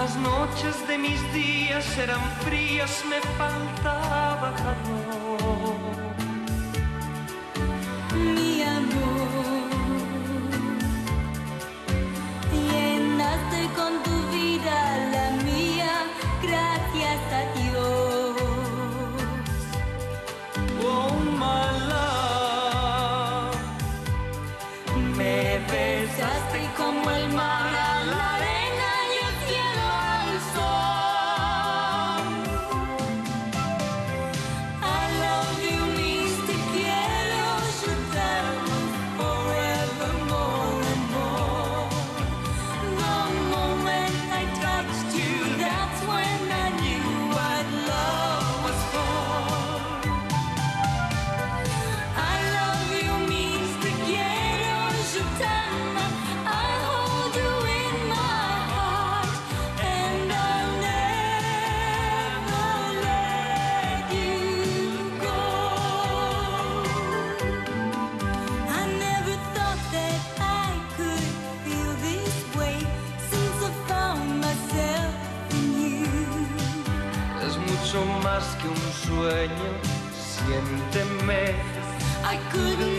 las noches de mis días eran frías, me faltaba calor. Mi amor, llenaste con tu vida la mía, gracias a Dios. Oh, my love. Me besaste como el mar mucho más que un sueño, siénteme. I couldn't